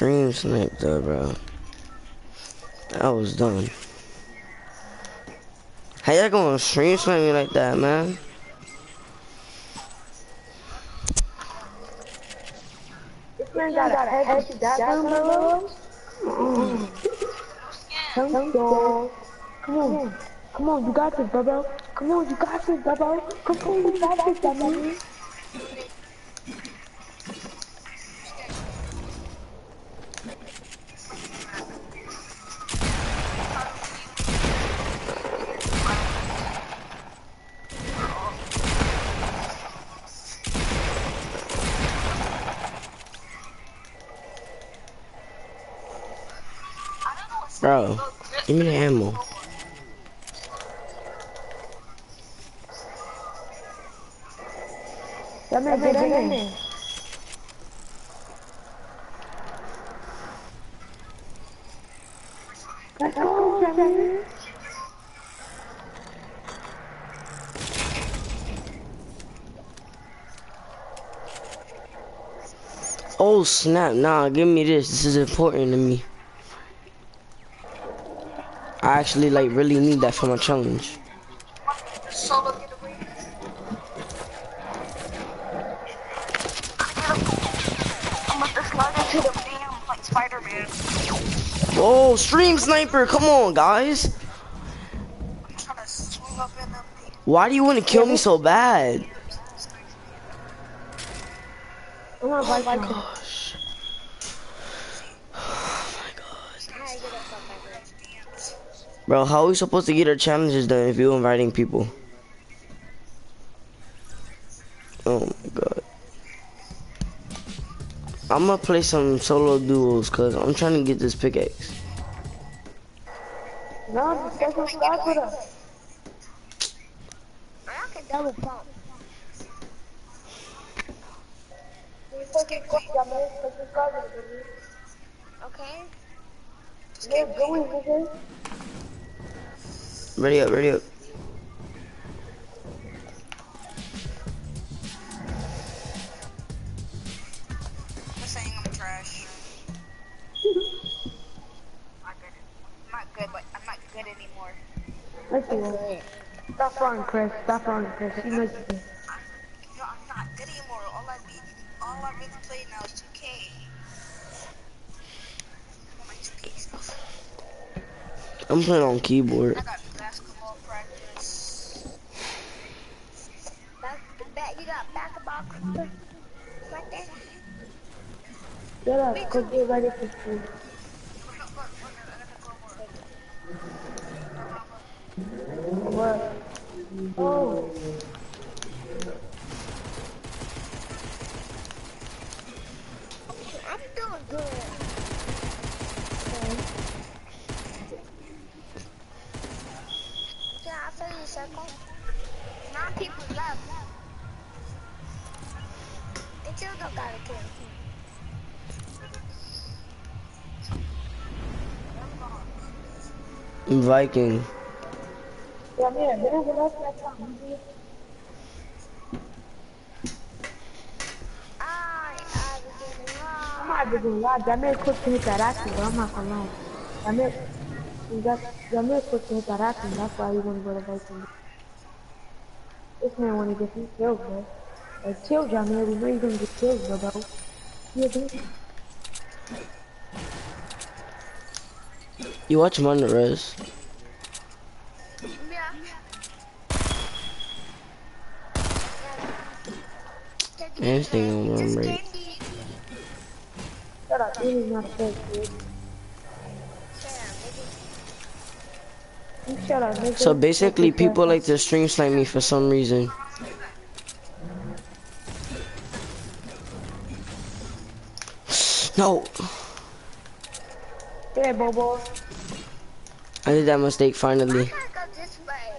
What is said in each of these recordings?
stream snipe though, bro. I was done. How y'all gonna stream snipe me like that, man? This man got a heavy shotgun, bro. Come on. Come on. Come on, you got this, bro. Come on, you got this, bro. Come on, you got this, bro. Bro, give me the ammo. That man, get in there. Let's go. Oh snap, nah, give me this. This is important to me. Actually like really need that for my challenge. Oh, stream sniper, come on guys. Why do you want to kill me so bad? I'm gonna buy some. Gosh. Oh my god. Bro, how are we supposed to get our challenges done if you're inviting people? Oh my god. I'm gonna play some solo duos cause I'm trying to get this pickaxe. No, that's what start with us. I can double pump. You fucking go, Jamie. Let's just start with Okay. baby. Yeah, going, nigga. Ready up, ready up. I'm saying I'm trash. not good. I'm not good, but I'm not good anymore. Let's see it. Stop fronting, Chris. Stop fronting, Chris. You know you can. No, I'm not good anymore. All I be, all I really play now is 2K. My 2K stuff. I'm playing on keyboard. I got basketball practice. Back, back, you got basketball practice right there. Get up. Ready for? Oh. I'm doing good. Yeah, I. Nine people left. They still don't got a kill. Quick to hit that action, but I'm not gonna lie. Jamil, you got Jamil quick to hit that action. That's why you wanna go to Viking. This man wanna get his kills, bro. Like, chill, Jamil. We know you're gonna get kills, bro. bro. Yeah, dude. You watch the res. Yeah. Man, this thing on one rate. Shut up. This is not fair, dude. Up. So basically, people like to stream snipe me for some reason. No, Yeah, Bobo. I did that mistake finally. I gotta go this way.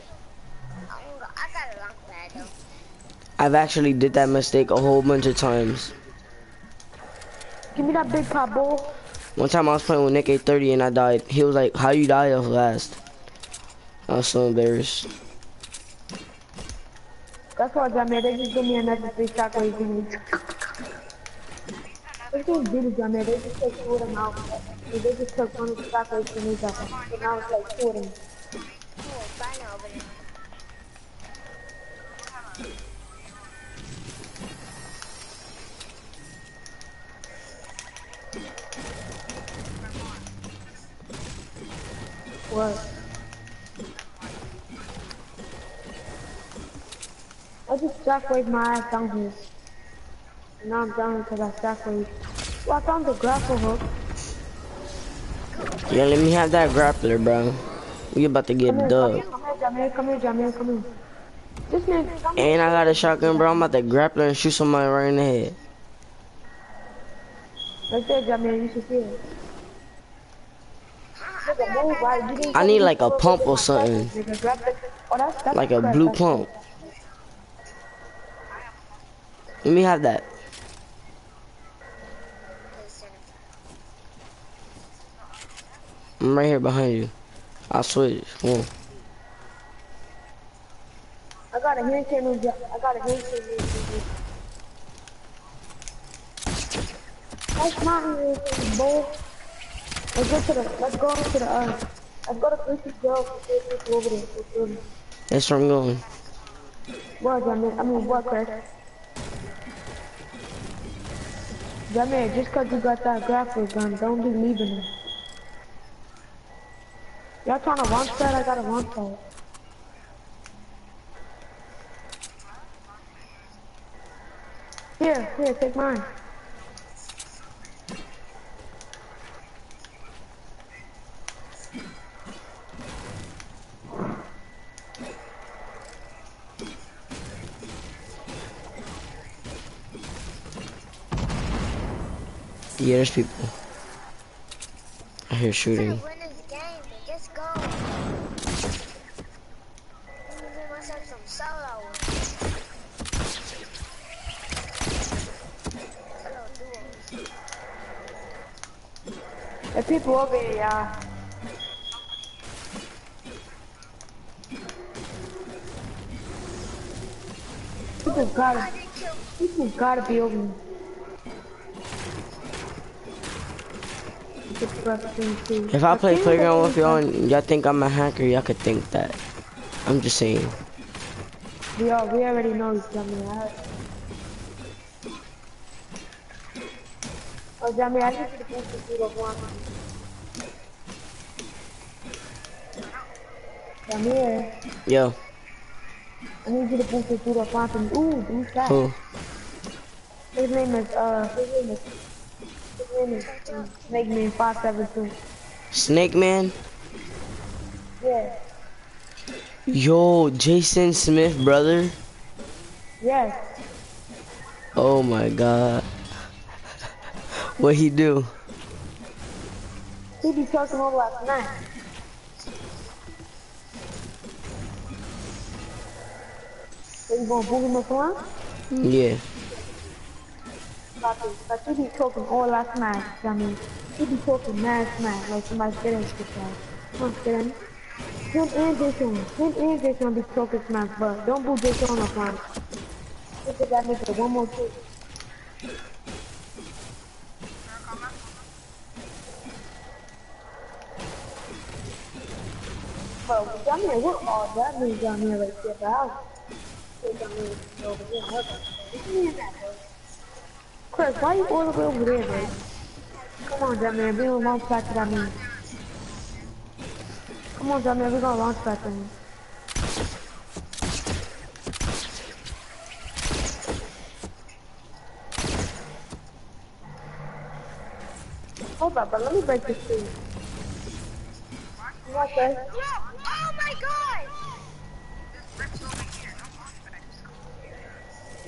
I'm go- I got a long pad though. I've actually did that mistake a whole bunch of times. Give me that big pop, boy. One time I was playing with Nick 830 and I died. He was like, how you die off last? I was so embarrassed. That's why, Jamil. They just give me another three shot where you give me. They didn't do the Jamir, they just took two them out. They just took one of the chocolates and moved up. So now it's like two of them. What? I just shockwave my ass down here. And now I'm down because I shockwave. Well, I found the grapple hook. Yeah, let me have that grappler, bro. We about to get here, come here, come here, come here, come here. This man, come here. And I got a shotgun, bro. I'm about to grappler and shoot somebody right in the head. Right there, Jamir, you should see it. Nigga, move, right? I need like a pump or something. Nigga, grab the, oh, Like a blue pump. Let me have that. I'm right here behind you. I'll switch. On. I got a hand cannon, I got a hand cannon. That's not cannon, boy. Let's go to the, let's go to the, uh, let's go to Christmas Joe. Let's go over there. Let's go there. That's where I'm going. What, Jamir? I mean, what, Chris? Jamir, just cause you got that grappler gun, don't be leaving it. Y'all trying to launch that? I got a launch pad. Here, here, take mine. Yeah, there's people. I hear shooting. Win this game, but let's go. Let me give myself some solo. Solo duos. People over here, y'all. People gotta, people gotta be over here. It's frustrating too. If I play playground with y'all and y'all think I'm a hacker, y'all could think that. I'm just saying. We all, we already know he's Jamie. out. oh, Jamie, I need you to boost the speed one. Jamie, Yo, I need you to boost the speed of one for me. Ooh, boost that. who? His name is, uh, his name is, his name is Snake Man 572. Snake Man? Yeah, Yo, Jason Smith, brother. yes. Oh my god. What he do? He be talking all last night. So you gonna boot him up one? Yeah. But he be talking all last night, I mean, he be talking mad night, like somebody getting shit like, come on, get him. Him and Jason, him and Jason be talking smack, but don't boo Jason on. Look at that nigga, one more kick. But down here, what all that means down here right there, but I Chris, why are you all the way over there, man? Come on, Jamir, we're gonna launch back to that man. Come on, Jamir, we're gonna launch back to him. Hold up, but let me break this thing. What the? Yo, oh my god!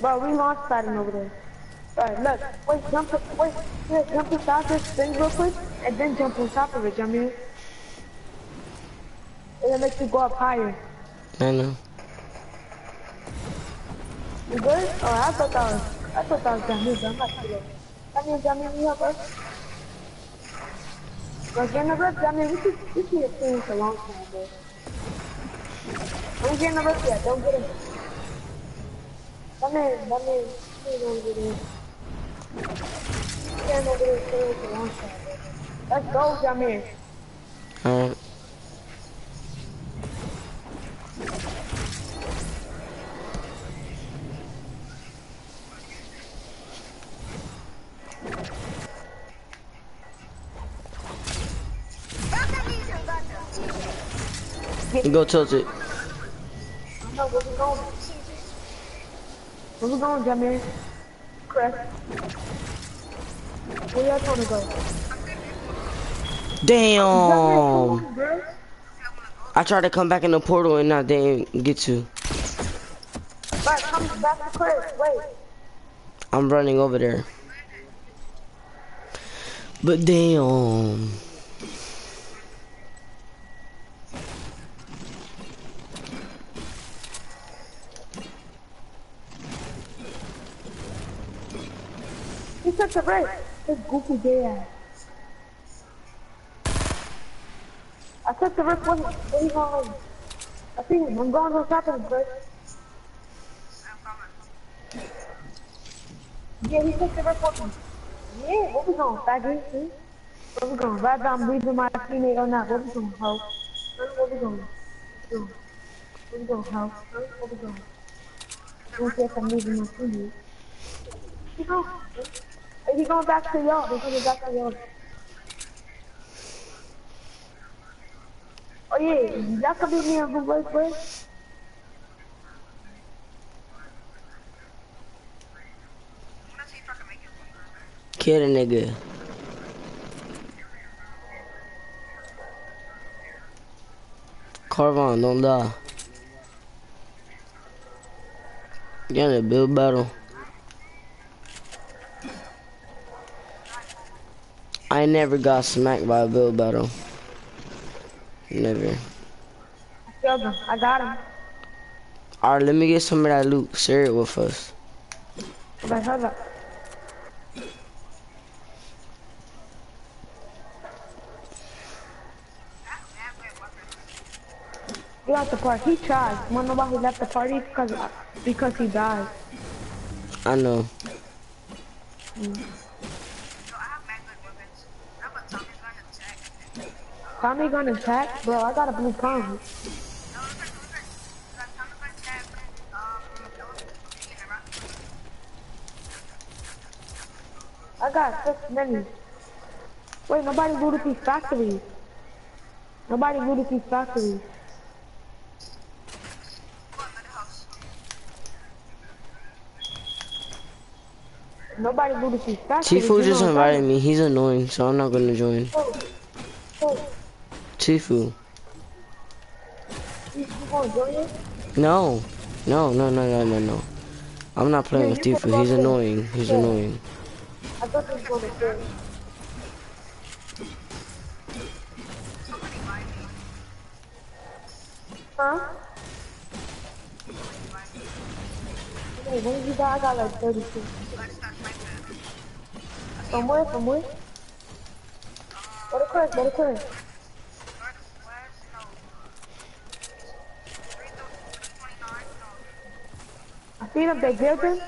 Bro, we launch padding over there. Alright, look, wait, jump, wait, here, jump inside this thing real quick, and then jump on top of it, Jamir. It'll make you go up higher. I know. You good? Oh, I thought that was, I thought that was Jamir, but I'm not sure. Jamir, Jamir, you help us? Bro, get in the rip, Jamir, we should, we should have finished a long time, bro. Don't get in the rip yet, don't get in. Come in, come don't stand over there still with the. Let's go, Jamir. Alright. Go tilt it. Where we going. Jamir? Chris. Where y'all trying to go? Damn. I tried to come back in the portal and I didn't get to. Right, come back to Chris. Wait. I'm running over there. But damn. Took the break. His goofy gay ass. I took the. What, what are you? I him. I'm going on top of him, Chris. Yeah, he took the with me. Yeah, what we going, faggot? See? Where we going? Now I'm breathing my teammate or not. Where we going, ho? Where we going? Where we going? Ho? Where we going? Don't say I'm leaving my teammate. He going. Hey, he going back to y'all. He's coming back to y'all. Oh yeah, y'all can beat me on Google Play. Kill a nigga. Carvon, don't die. Get in a build battle. I never got smacked by a build battle. Never. I killed him. I got him. Alright, let me get some of that loot. Share it with us. But hold up. He left the party. He tried. Know why he left the party? Because because he died. I know. Mm. Tommy gonna attack? Bro, I got a blue cone. I got six minis. Wait, nobody looted these factories. Nobody looted these factories. Nobody looted these factories. Tifu just invited me. He's annoying, so I'm not gonna join. I'm saying? Tifu. No. No, no, no, no, no, no. I'm not playing Yeah, with Tifu. He's annoying. He's Yeah. annoying. I thought you was. Huh? Hey, when did you got? I got like 32. From where? From where? Go to Chris, go to Chris. See them, they building.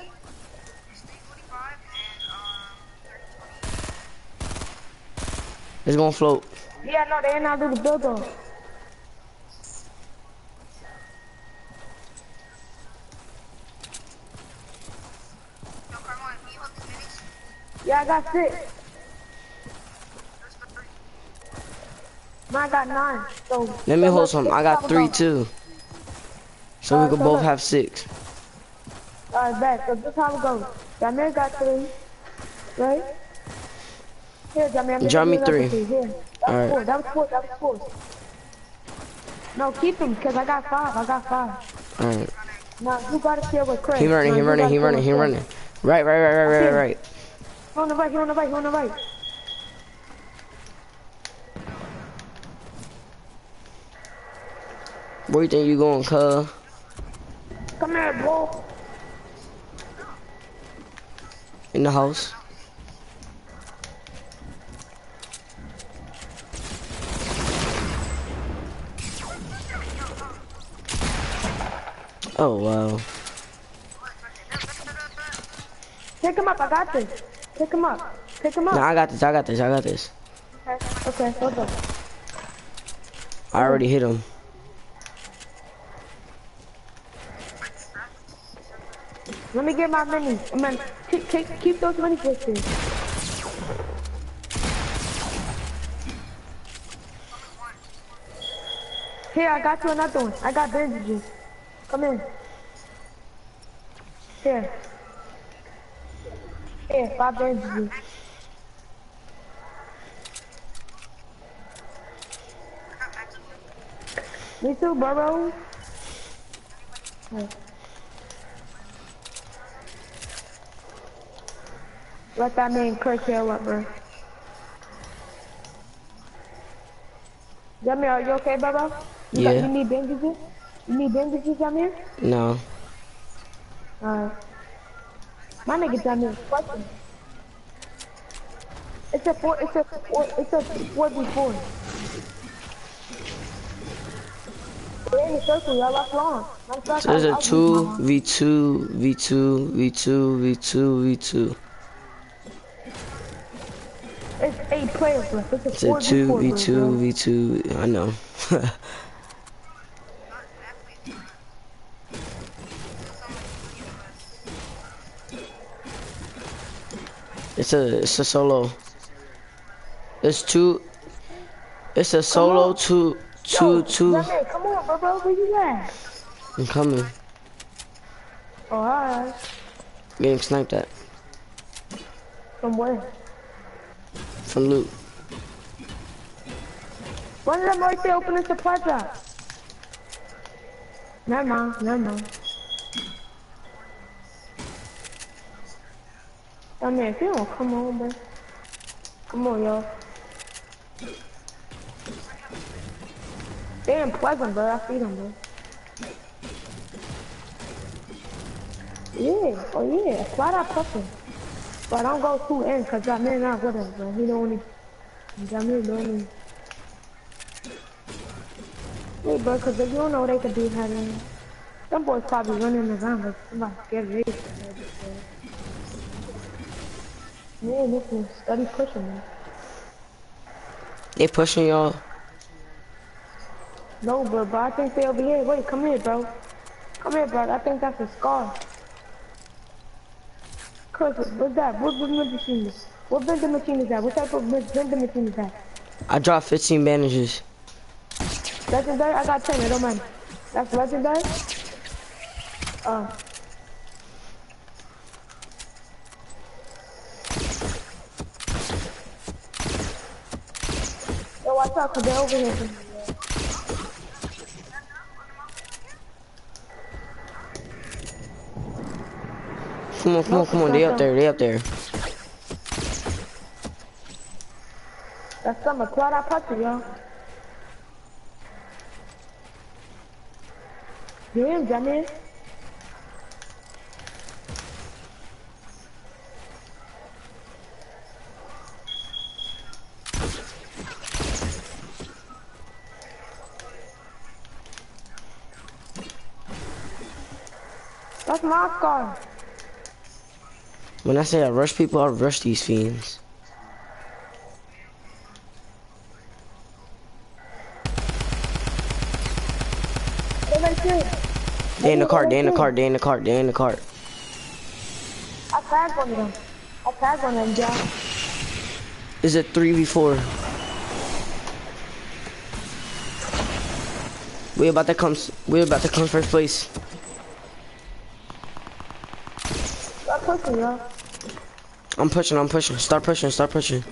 It's gonna float. Yeah, no, they ain't not do the build though. Yeah, I got six. Mine got nine. So Let me hold some. I got three too. So we could both have six. Alright, bet. So this how it goes. Jamir got three. Right? Here, Jamir. Draw me three. three. Here. That Alright. was four. That was four. That was four. No, keep them, because I got five. I got five. Alright. Now, you gotta share with Chris. He running, he running, he running, he running. Right, right, right, right, right, right, right. He on the right, he on the right, he on the right. Where you think you going, cuz? Come here, bro. In the house. Oh wow. Pick him up, I got this. Pick him up. Pick him up. I got this. I got this. I got this. Okay, hold up. I already hit him. Let me get my mini. Keep, keep, keep those money pictures. Here, I got you another one. I got bandages. Come in. Here. Here, five bandages. Me too, bro. Here. Let that man curse curtail up, bro. Jamir, are you okay, Bubba? You got- Yeah. you need bandages? You need bandages, Jamir? No. Alright. My nigga Jamir, question. It's a four, it's a four, it's a four v four. We're in the circle, y'all left long. I'm sorry, So there's a two v two v two v two v two v two. It's eight players left. It's a It's a two v two v two. I know. it's a it's a solo. It's two. It's a solo two two two. Jamir, come on, bro, bro, where you at? I'm coming. Oh, alright. Getting sniped at From where? From loot. One of them right there opening the supply drop. Never mind, never mind. I mean, if you don't come on, bro. Come on, y'all. In Pleasant, bro. I feed them, bro. Yeah, oh yeah. Why that pushing? But I don't go too in, cause that man not with us, bro. He don't only, man don't only. Hey, bro, cause if you don't know what they could do, having them boys probably running around like somebody scared of. Man, this is steady pushing me. They pushing y'all. No, bro, but I think they over here. Wait, come here, bro. Come here, bro. I think that's a scar. Chris, what's that? What vending machine is? What vending machine is that? What type of vending machine is that? I dropped 15 bandages. Legendary? I got 10, I don't mind. That's legendary? Oh. Uh. Yo, watch out, cause they're over here. Come on, come on, come on. They up there. They up there. That's summer. Quad I punch y'all. Damn, Jamie. That's my scar. When I say I rush people, I rush these fiends. They're right there. They in the cart. They in the cart. They in the cart. They in the cart. I tagged one of them. I tagged one of them, John. Is it three v four? We about to come. We about to come first place. Stop pushing, y'all. I'm pushing. I'm pushing. Start pushing. Start pushing.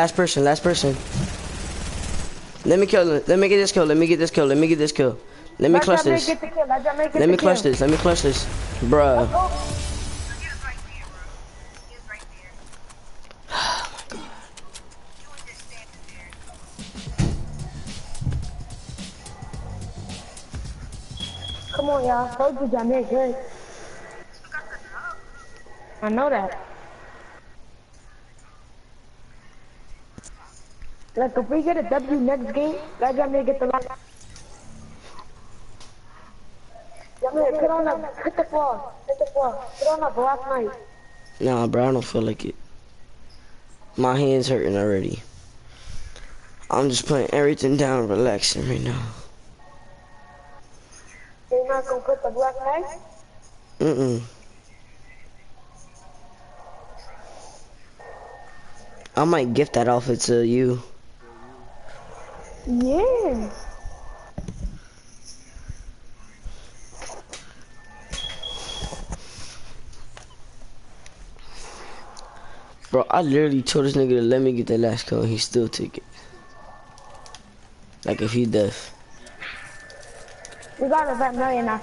Last person, last person. Let me kill. Let me get this kill. Let me get this kill. Let me get this kill. Let me clutch this. Let, me clutch this. Let me clutch this. Bruh. Come on, y'all. I told you, Jamaica. I know that. Like, if we get a W next game, let Jameer get the line. Jameer, put on the, hit the floor. Hit the floor. Put on the black knight. Nah, bro, I don't feel like it. My hands hurting already. I'm just putting everything down, relaxing right now. You're not gonna put the black knight? Mm-mm. I might gift that outfit to you. Yeah. Bro, I literally told this nigga to let me get that last and he still took it. Like if he deaf. We got a vet million now,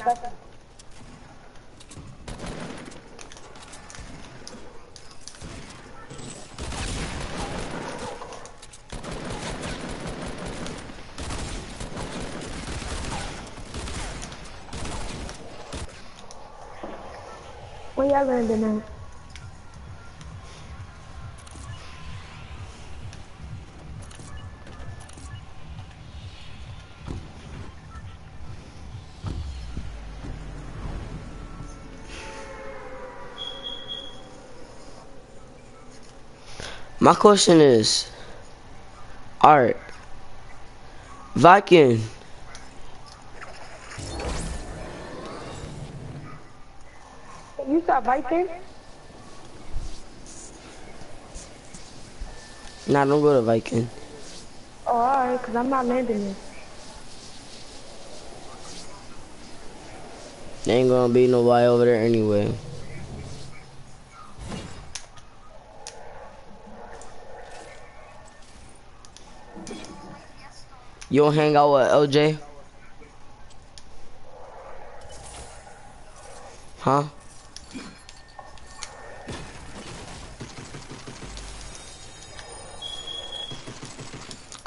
second. Where y'all? My question is, alright, Viking, Saw Viking? nah, don't go to Viking. Oh, alright, cause I'm not landing it. There ain't gonna be nobody over there anyway. You don't hang out with LJ? Huh?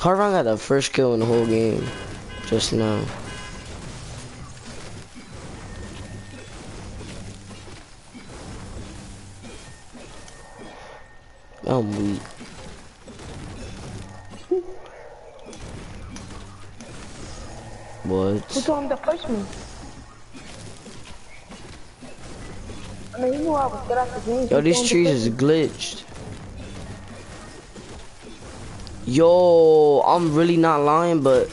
Carvon got the first kill in the whole game just now. I'm weak. Who What? told him to push me? I mean, you knew I was good at the game. Yo, these told him to trees is glitched. Yo, I'm really not lying, but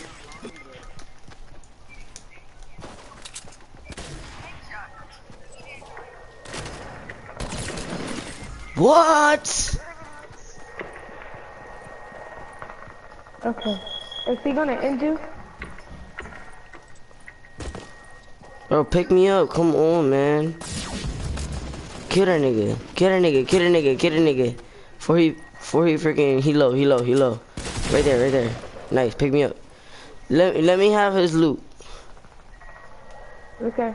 what? Okay. Is he gonna end you? Bro, pick me up. Come on, man. Kill that nigga. Kill that nigga. Kill that nigga. Kill that nigga. Before he, before he freaking, he low, he low, he low. Right there, right there. Nice. Pick me up. Let, let me have his loot. Okay.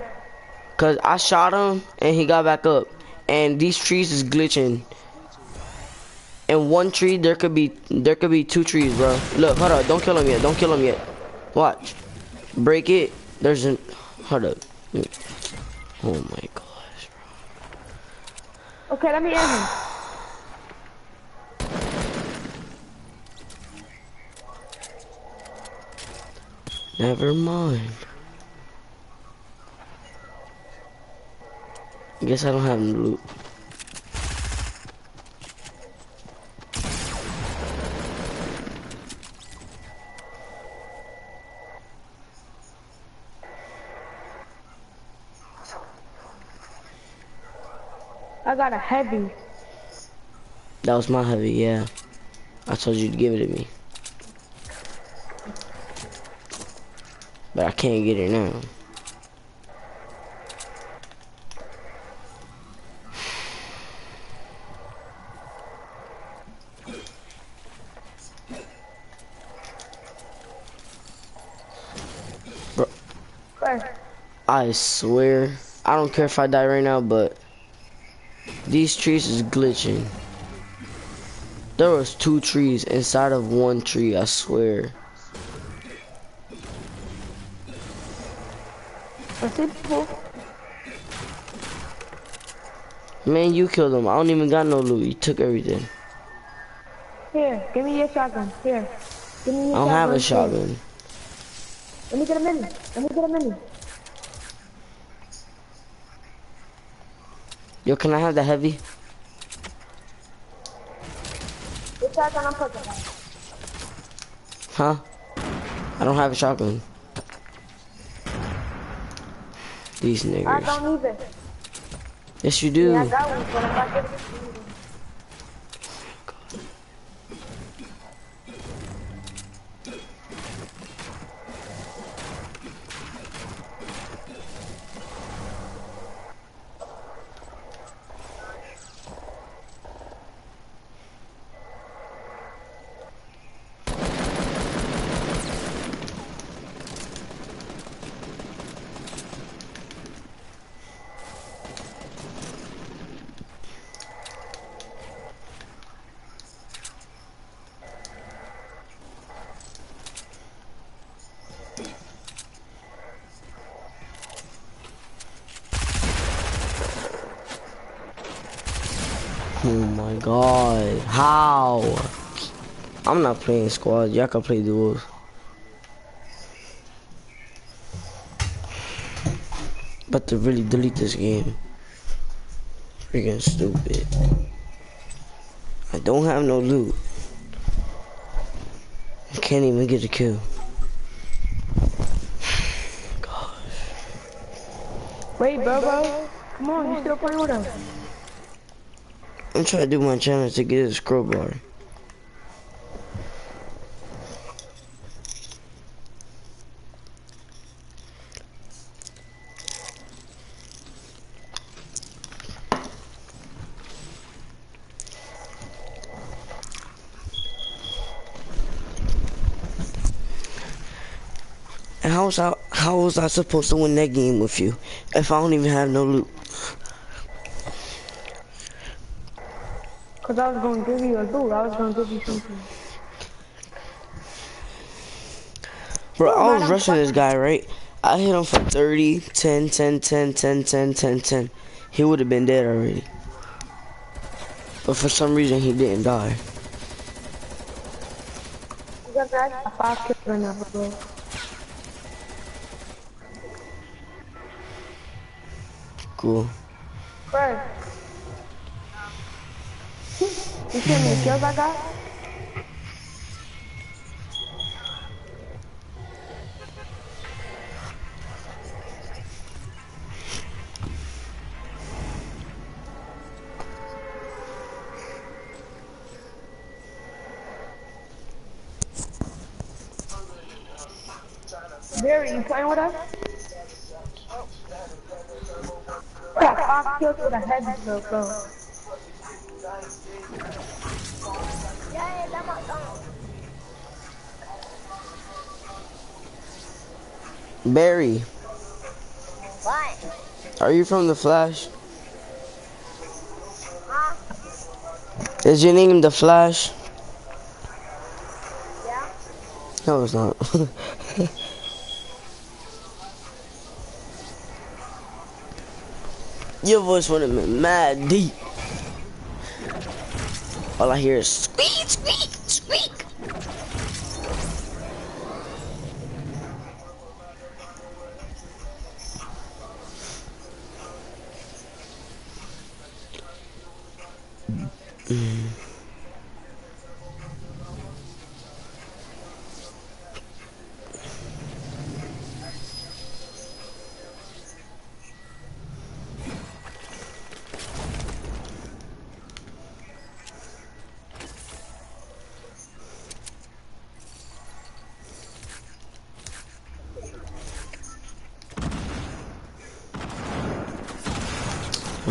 Cause I shot him and he got back up. And these trees is glitching. In one tree there could be there could be two trees, bro. Look, hold up, don't kill him yet, don't kill him yet. Watch. Break it. There's an hold up. Oh my gosh. Bro. Okay, let me end him. Never mind. Guess I don't have no loot. I got a heavy. That was my heavy, yeah. I told you to give it to me. But I can't get it now. I swear, I don't care if I die right now, but these trees is glitching. There was two trees inside of one tree, I swear. Let's see people. Man, you killed him. I don't even got no loot. You took everything. Here, give me your shotgun. Here. Give me your I don't have a shotgun. Let me get a mini. Let me get a mini. Yo, can I have the heavy? This shotgun I'm. Huh? I don't have a shotgun. These niggas. I don't either. Yes, you do. Yeah, Oh my god. How? I'm not playing squad. Y'all can play duos. But to really delete this game. Freaking stupid. I don't have no loot. I can't even get a kill. Wait, bro, bro. Come on, you still playing with us? I'm trying to do my challenge to get a scroll bar. And how was I how was I supposed to win that game with you if I don't even have no loot? Cause I was gonna give you a loot. I was gonna give you something. Bro, I was rushing this guy, right? I hit him for 30, 10, 10, 10, 10, 10, 10, 10. He would have been dead already. But for some reason, he didn't die. Cool. got that? A five kills right now, bro. You see how many kills I got? Barry, you playing with us? Got five kills with a head bro. Barry, What? are you from The Flash? Huh? Is your name The Flash? Yeah? No, it's not. Your voice would have been mad deep. All I hear is squeak, squeak, squeak.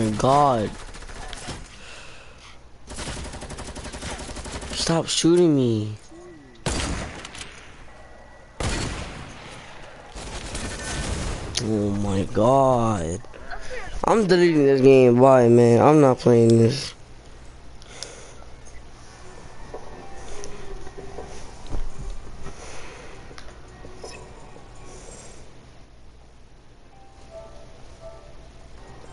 My god. Stop shooting me. Oh my god. I'm deleting this game. Bye, man. I'm not playing this.